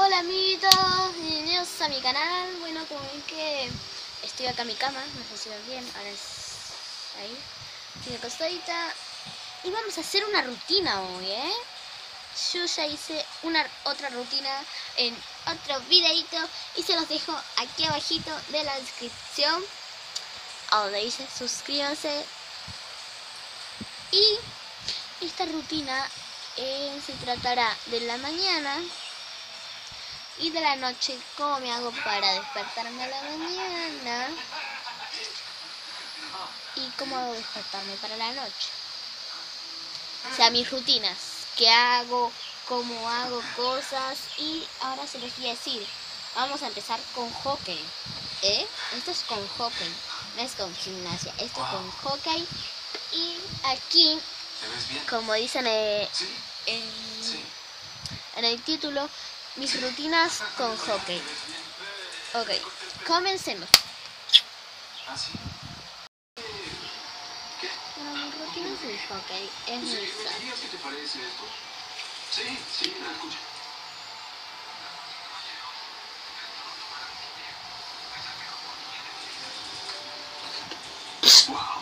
Hola amiguitos, bienvenidos a mi canal. Bueno, como ven que estoy acá en mi cama, no sé si ven bien, ahora es ahí. Estoy acostadita y vamos a hacer una rutina hoy, ¿eh? Yo ya hice una otra rutina en otro videito y se los dejo aquí abajito de la descripción a donde dice suscríbanse y esta rutina eh, se tratará de la mañana y de la noche, ¿cómo me hago para despertarme a la mañana? Y cómo hago despertarme para la noche. O sea, mis rutinas, qué hago, cómo hago cosas y ahora se los voy a decir. Vamos a empezar con hockey. ¿Eh? Esto es con hockey, no es con gimnasia, esto es con hockey. Y aquí, como dicen eh, en, en el título, mis rutinas con hockey. Ok, comencemos. Bueno, mis rutinas de hockey es muy? Sí, sí, la escucho. Wow.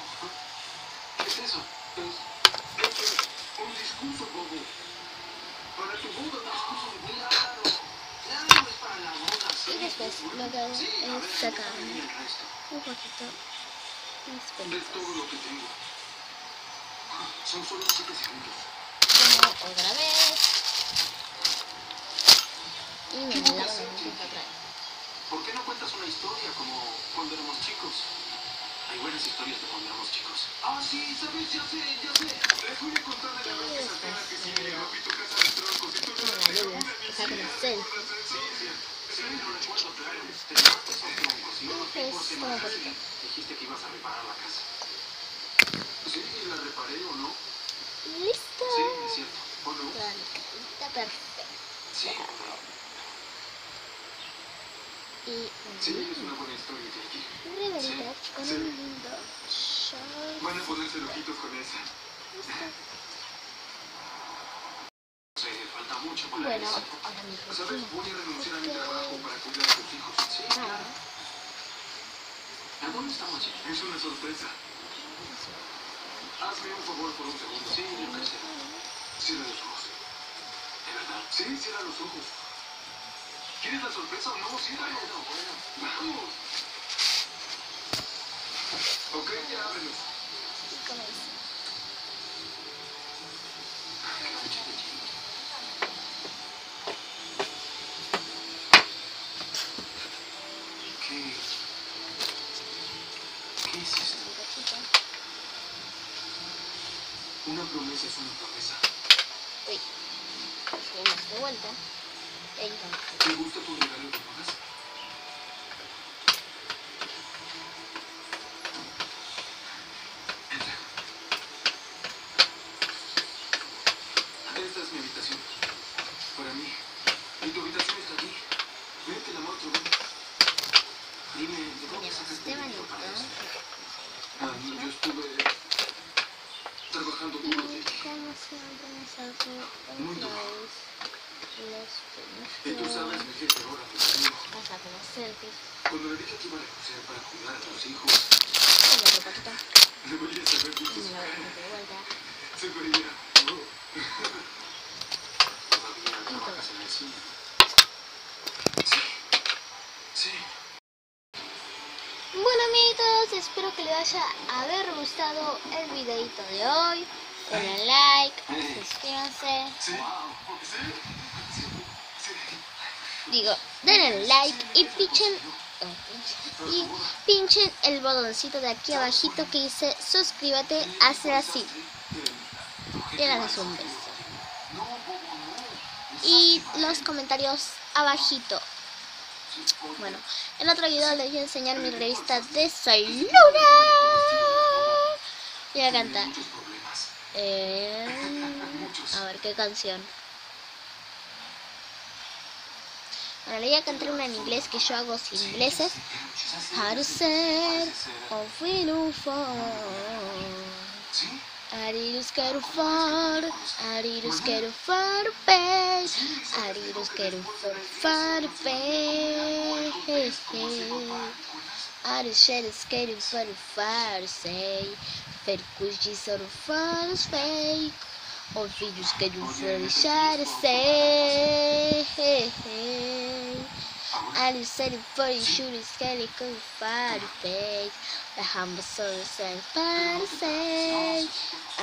Después lo que hago Sí, a es sacarme un poquito pelitos. todo lo que tengo. Son solo siete segundos. Como otra vez. Y me la otra vez. ¿Por qué no cuentas una historia como cuando éramos chicos? Hay buenas historias de cuando éramos chicos. Ah, sí, ¿sabes? Ya sé, ya sé. Les voy a contar de la vez que salté a la piscina y el papito casa de troncos y tú no Como la la lluvia, o sea, como selfie. Sí, sí. Sí, lo recuerdo, claro. Te llevaste esos troncos tipos como poquito. Dijiste que ibas a reparar la casa. Sí, la reparé o no. ¿Listo? Sí, es cierto. ¿O no? Carita perfecta. Sí. Y Sí, es una buena historia, Jackie. reverita con Sí. un lindo short. Van a ponerse loquitos con esa. Sí, falta mucho para Bueno, eso. ahora mi ¿Sabes? Voy a renunciar a mi trabajo para cuidar a tus hijos. Sí, Ah, ¿A dónde estamos ya? Es una sorpresa. Hazme un favor por un segundo. Sí, yo qué sé. Cierra los ojos. ¿De verdad? Sí, cierra los ojos. ¿Quieres la sorpresa o no? Ciérralo. Bueno, bueno. Vamos. Ok, ya ábrelos. ¿Qué? ¿Qué es esto? Mi cachito. Una promesa es una promesa. Uy. Seguimos de vuelta. Entonces, ¿Te gusta tu regalo de bodas? Entra. Esta es mi habitación. Para mí. Y tu habitación está allí. Vete, la muestro, ven. Dime, ¿de dónde tenemos sacaste este el dinero para esto? Ah, yo estuve trabajando duro, me salgo Muy duro. Los Y tú sabes, mi jefe, ahora lo digo. Hasta los selfies. Cuando le dije que iba a renunciar para cuidar a tus hijos, Con la ropatita. deberías haber visto me su la voy a cara. Se veía. Todavía trabajas en el cine. Sí. Sí. Bueno amiguitos, espero que les haya haber gustado el videito de hoy. Denle like, suscríbanse. Sí. Digo, denle like y pinchen y pinchen el botoncito de aquí abajito que dice suscríbete, hacer así. Das un beso. Y los comentarios abajito. Bueno, en otro video les voy a enseñar mi revista de Soy Luna. Voy a cantar. Eh, a ver qué canción. Le voy a cantar una en inglés que yo hago sin ingleses. How to set a window for. ¿Sí? Arirus quero far, arirus quero far pé, arirus quero far pé. Arisheres quero far far sei, fercus de soro far fake, ouvidos quero far sei. Arisheres far shures quero far fake. The humble soul sang para say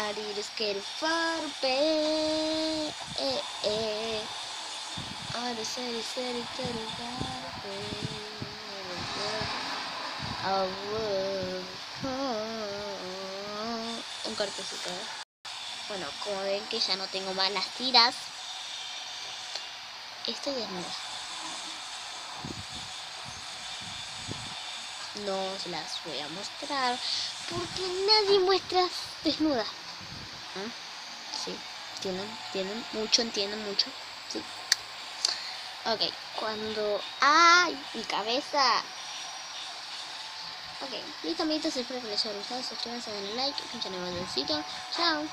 Arirus quero farpe eh eh. Arirus seri seri quero farpe Un cortecito Bueno, como ven que ya no tengo más las tiras Estoy desnuda no se las voy a mostrar porque nadie muestra desnuda. ¿Ah? Sí, entienden, entienden mucho, entienden mucho. Sí. Ok, cuando... ¡Ay! Mi cabeza. Ok, listo amiguitos, espero que les haya gustado. Suscríbanse, denle like, pinchan el botoncito. Chao.